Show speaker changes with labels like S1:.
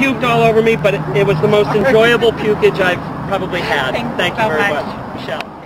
S1: puked all over me, but it, it was the most enjoyable pukage I've probably had. Thank,
S2: Thank
S1: you, so very
S2: much,
S1: much Michelle.